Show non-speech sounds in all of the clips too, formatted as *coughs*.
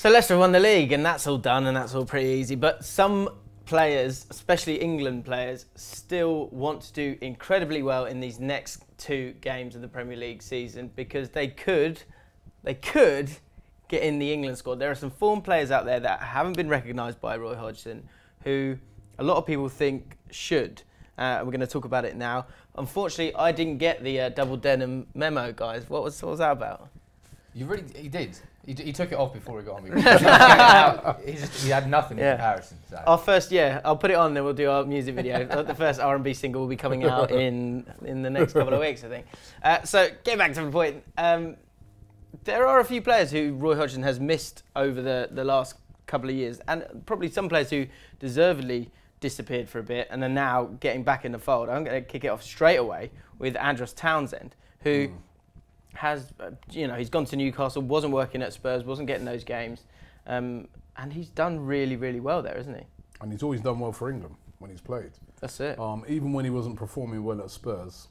So Leicester won the league, and that's all done, and that's all pretty easy. But some players, especially England players, still want to do incredibly well in these next two games of the Premier League season because they could, they could get in the England squad. There are some form players out there that haven't been recognised by Roy Hodgson, who a lot of people think should. Uh, we're going to talk about it now. Unfortunately, I didn't get the uh, double denim memo, guys. What was what was that about? You really, he did. He, he took it off before he got on me. *laughs* he, out, he, just, he had nothing in comparison. So. Our first, yeah, I'll put it on. Then we'll do our music video. *laughs* The first R and B single will be coming out *laughs* in in the next couple of weeks, I think. Uh, so, get back to the point. Um, there are a few players who Roy Hodgson has missed over the the last couple of years, and probably some players who deservedly disappeared for a bit and are now getting back in the fold. I'm going to kick it off straight away with Andros Townsend, who has, uh, you know, he's gone to Newcastle, wasn't working at Spurs, wasn't getting those games, um, and he's done really, really well there, isn't he? And he's always done well for England when he's played. That's it. Um, even when he wasn't performing well at Spurs,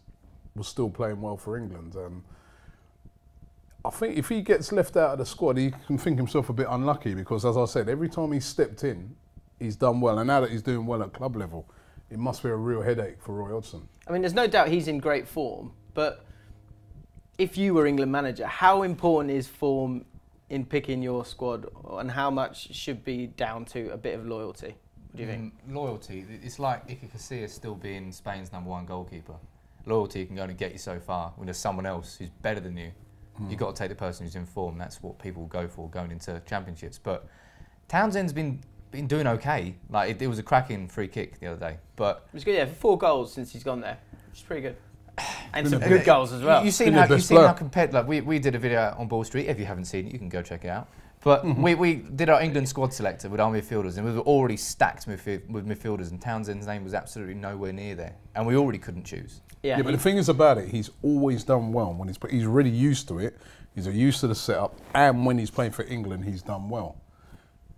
was still playing well for England. Um, I think if he gets left out of the squad, he can think himself a bit unlucky because, as I said, every time he stepped in, he's done well. And now that he's doing well at club level, it must be a real headache for Roy Hodgson. I mean, there's no doubt he's in great form, but if you were England manager, how important is form in picking your squad, and how much should be down to a bit of loyalty? What do you think? Mm, loyalty. It's like Iker Casillas still being Spain's number one goalkeeper. Loyalty can only get you so far. When there's someone else who's better than you, you've got to take the person who's in form. That's what people go for going into championships. But Townsend's been been doing okay. Like it, it was a cracking free kick the other day. But It's good, yeah. Four goals since he's gone there, which is pretty good, *sighs* and some good goals as well. You, have seen how the you best seen how player. compared. Like we, we did a video on Ball Street. If you haven't seen it, you can go check it out. But Mm-hmm. we, we did our England squad selector with our midfielders, and we were already stacked midfi- with midfielders, and Townsend's name was absolutely nowhere near there, and we already couldn't choose. yeah, Yeah, but the thing is about it, he's always done well when he's he's really used to it. He's used to the setup, and when he's playing for England, he's done well.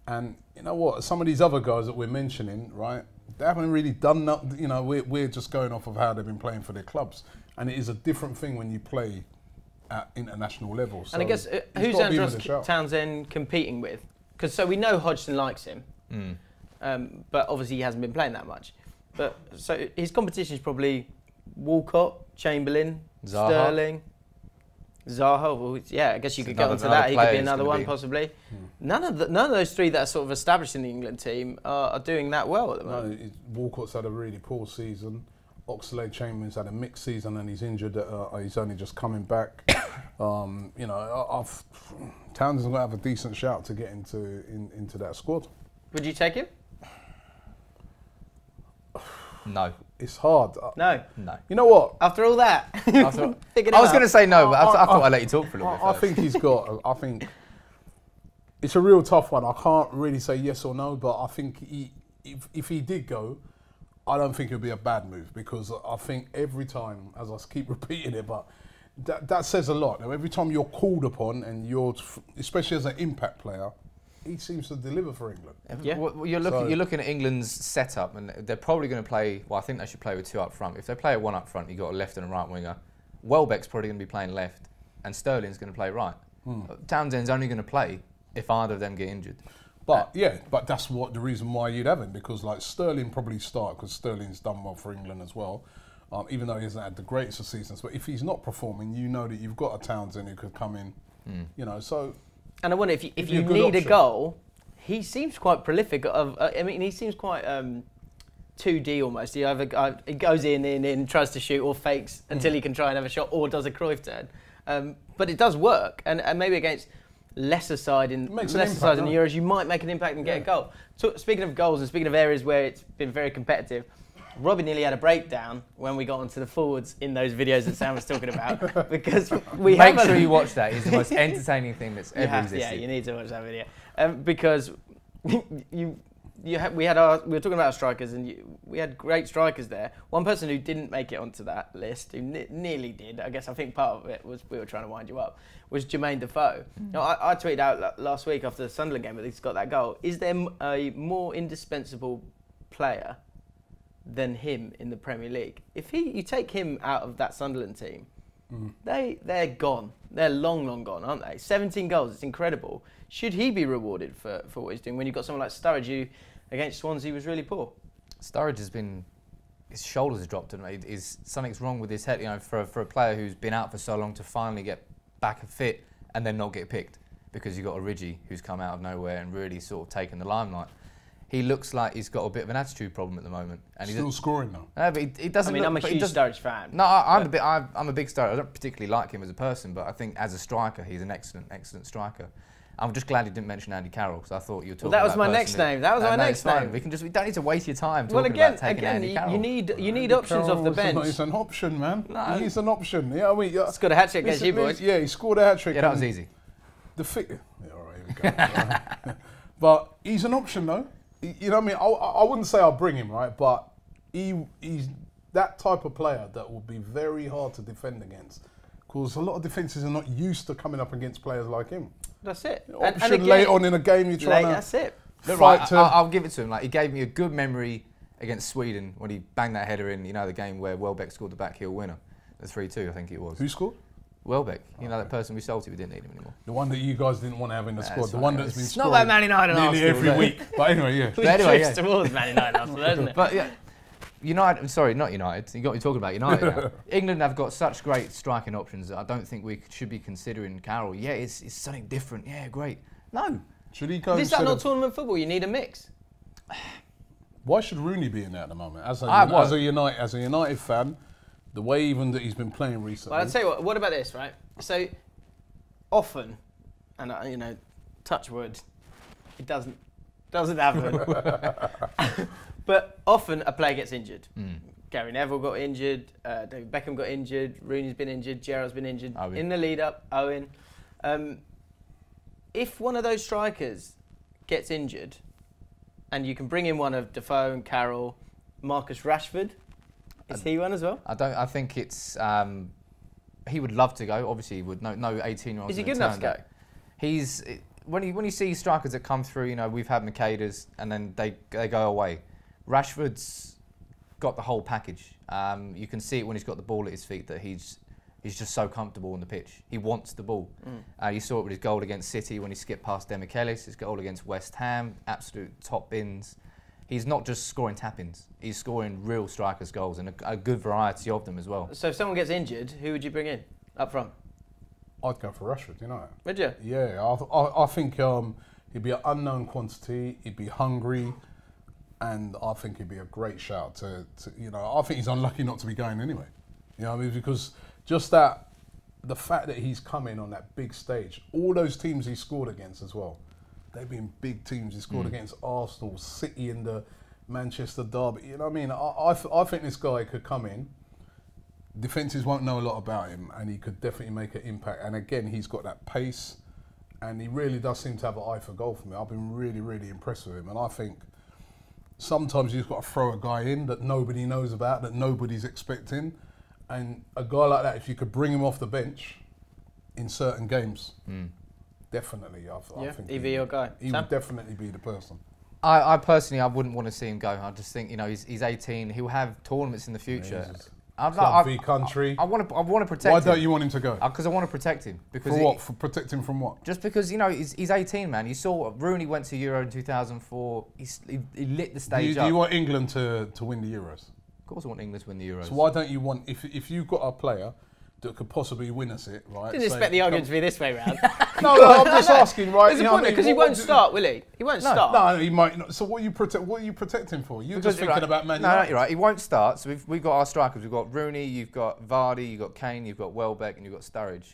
And you know what? Some of these other guys that we're mentioning, right? They haven't really done that. You know, we're we're just going off of how they've been playing for their clubs, and it is a different thing when you play at international level. So and I guess uh, he's who's gotta be in Andros with. Townsend competing with? Because so we know Hodgson likes him, Mm. um, but obviously he hasn't been playing that much. But so his competition is probably Walcott, Chamberlain, Zaha. Sterling, Zaha. Well, yeah, I guess you It's could go another- into that. He could be another one be- possibly. None of the, none of those three that are sort of established in the England team are, are doing that well at the moment. No, it- Walcott's had a really poor season. Oxlade Chamberlain's had a mixed season and he's injured. Uh, he's only just coming back. *coughs* um, you know, I, I've, Townsend's going to have a decent shout to get into in, into that squad. Would you take him? No, It's hard. No. no. You know what? After all that, *laughs* After- I was going to say no, but I, I- I, thought I- I'd let you talk for a little bit. I, I think he's got. I think it's a real tough one. I can't really say yes or no, but I think he, if if he did go, I don't think it would be a bad move because I think every time, as I keep *laughs* repeating it, but that that says a lot. Now, every time you're called upon and you're, especially as an impact player, he seems to deliver for England. Yeah. Well, well, you're looking. So- you're looking at England's setup, and they're probably going to play. Well, I think they should play with two up front. If they play a one up front, you have got a left and a right winger. Welbeck's probably going to be playing left, and Sterling's going to play right. Hmm. Townsend's only going to play if either of them get injured. But yeah, but that's what the reason why you'd have him because like Sterling probably start because Sterling's done well for England as well, um, even though he hasn't had the greatest of seasons. But if he's not performing, you know that you've got a Townsend who could come in, you know. So And I wonder if you, if you you a good need a goal, he seems quite prolific. Of uh, I mean, he seems quite um, 2D almost. He either uh, he goes in, in, in, tries to shoot, or fakes Hmm. until he can try and have a shot, or does a Cruyff turn. Um, but it does work, and, and maybe against lesser side in lesser impact, sides in Euros, you might make an impact and get a goal. So, speaking of goals and speaking of areas where it's been very competitive. Robbie nearly had a breakdown when we got onto the forwards in those videos that Sam was talking about *laughs* because we Make have a- sure you watch that. It's the most entertaining thing that's *laughs* ever have existed. yeah, you need to watch that video um, because *laughs* you, you ha- we had our we were talking about our strikers and you, we had great strikers there. One person who didn't make it onto that list, who ne- nearly did, I guess I think part of it was we were trying to wind you up, was Jermaine Defoe. Now I, I tweeted out la- last week after the Sunderland game that he's got that goal. Is there m- a more indispensable player than him in the Premier League? If he you take him out of that Sunderland team, mm. they they're gone. They're long, long gone, aren't they? 17 goals. It's incredible. Should he be rewarded for, for what he's doing when you've got someone like Sturridge who against Swansea was really poor? Sturridge has been, his shoulders have dropped, and it is something's wrong with his head. You know, for for a player who's been out for so long to finally get back a fit and then not get picked because you've got Origi who's come out of nowhere and really sort of taken the limelight. He looks like he's got a bit of an attitude problem at the moment, and he Still does, scoring though. no, but he, he I doesn't. mean, look, I'm a but huge doesn't- Sturridge fan. No, I, I'm a bit. I'm, I'm a big Sturridge. I don't particularly like him as a person, but I think as a striker, he's an excellent, excellent striker. I'm just glad you didn't mention Andy Carroll because I thought you were talking. that was about my next name. That was No, my no, next name. We can just. We don't need to waste your time talking Well, again, about taking again, Andy you, Carroll. you need you need options off the bench. He's an option, man. No. He's an option. Yeah, I mean, yeah. He's got a hat trick against you boys. Yeah, he scored a hat trick. yeah, that was easy. The fi- *laughs* yeah, all right, here we go. *laughs* but he's an option, though. He- You know what I mean? I, I I wouldn't say I'll bring him, right? But he he's that type of player that will be very hard to defend against. Because a lot of defences are not used to coming up against players like him. That's it. And- Option and again, late on in a game, you're late, to that's it. Look, fight right, to. I, I'll give it to him. Like he gave me a good memory against Sweden when he banged that header in. You know the game where Welbeck scored the back heel winner, the three-two, I think it was. who scored? Welbeck, you know that person we sold to, we didn't need him anymore. The one that you guys didn't want to have in the Nah, squad. The one that's been It's not scoring about Man United and nearly Arsenal, every week. But anyway, yeah. *laughs* We anyway, drifts yeah. towards Man United, Arsenal, doesn't it? But yeah, United. I'm sorry, not United. You got me talking about United. now. *laughs* England have got such great striking options that I don't think we should be considering Carroll. Yeah, it's, it's something different. Yeah, great. No, Should he go Is that not of- tournament football? You need a mix. Why should Rooney be in there at the moment? As a, I as a United as a United fan, the way even that he's been playing recently. Well, I'll tell you what. What about this, right? So often, and uh, you know, touch wood, it doesn't doesn't happen. *laughs* *laughs* but often a player gets injured. Gary Neville got injured. Uh, David Beckham got injured. Rooney's been injured. Gerrard's been injured. Owen. In the lead up, Owen. Um, if one of those strikers gets injured, and you can bring in one of Defoe and Carroll, Marcus Rashford, is he one as well? I don't. I think it's. Um, he would love to go. Obviously, he would. No, no 18 year olds. Is he good enough to go? He's when you when you see strikers that come through. You know, we've had Machedas, and then they they go away. Rashford's got the whole package. Um, you can see it when he's got the ball at his feet that he's he's just so comfortable on the pitch. He wants the ball. Uh, you saw it with his goal against City when he skipped past Demichelis. His goal against West Ham, absolute top bins. He's not just scoring tap-ins. He's scoring real strikers' goals and a, a good variety of them as well. So if someone gets injured, who would you bring in up front? I'd go for Rashford. You know. Would you? Yeah, I, th- I, I think um, he'd be an unknown quantity. He'd be hungry, and I think he'd be a great shout. To, to you know, I think he's unlucky not to be going anyway. You know, what I mean, because just that, the fact that he's coming on that big stage, all those teams he scored against as well, they've been big teams. He scored hmm. against Arsenal, City, in the Manchester derby. You know what I mean? I, I, th- I think this guy could come in defenses won't know a lot about him, and he could definitely make an impact. And again, he's got that pace, and he really does seem to have an eye for goal for me. I've been really, really impressed with him, and I think sometimes you've got to throw a guy in that nobody knows about, that nobody's expecting, and a guy like that, if you could bring him off the bench in certain games, hmm. Definitely, I, I Yeah, think he'd he- be your guy. He Sam? would definitely be the person. I, I personally, I wouldn't want to see him go. I just think, you know, he's, he's 18. He'll have tournaments in the future. Jesus. I'd Club like- v country. I, want to, I want to protect Why him. don't you want him to go? Uh, because I want to protect him. Because For he- what? For protect him from what? Just because you know he's, he's 18, man. You saw Rooney went to Euro in 2004. He's, he, he lit the Do stage you, do up. you want England to, to win the Euros? of course, I want England to win the Euros. So why don't you want if if you've got a player that could possibly win us it, right? Didn't say- expect the argument to be this way round. No, *laughs* no, I'm just *laughs* asking, right? There's a you know point what I because mean? he won't what- start, will he? He won't No. start. No, he might not. So what are you protect? What are you protecting for? You're just thinking right. about Man No, no, United. you're right. He won't start. So we've, we've got our strikers. We've got Rooney, you've got Vardy, you've got Kane, you've got Welbeck, and you've got Sturridge,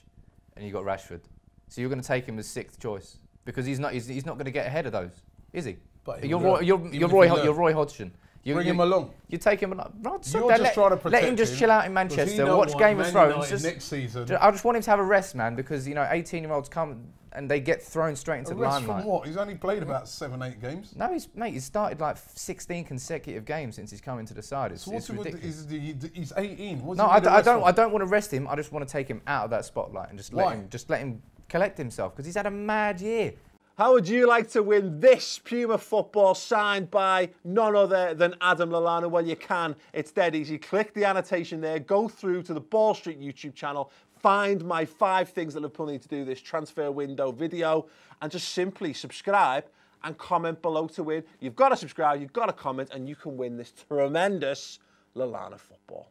and you've got Rashford. So you're going to take him as sixth choice because he's not. He's, he's not going to get ahead of those, is he? But you're, Roy, you're, you're Roy. he Ho- learn. You're Roy Hodgson. You, Bring you, him along. You take him. along. You're let- just let, trying to protect Let him just him chill out in Manchester, watch Game of Thrones. Just, next season. Ju- I just want him to have a rest, man, because you know, 18-year-olds come and they get thrown straight into A the rest limelight. from what? He's only played about seven, eight games. No, he's mate. He's started like 16 consecutive games since he's come into the side. It's, So it's ridiculous. he's, he's 18. What's no, I, d- I don't. from? I don't want to rest him. I just want to take him out of that spotlight and just let him just let him collect himself because he's had a mad year. How would you like to win this Puma football signed by none other than Adam Lallana? Well, you can. It's dead easy. Click the annotation there, go through to the Ball Street YouTube channel, find my five things that Liverpool need to do this transfer window video and just simply subscribe and comment below to win. You've got to subscribe, you've got to comment, and you can win this tremendous Lallana football.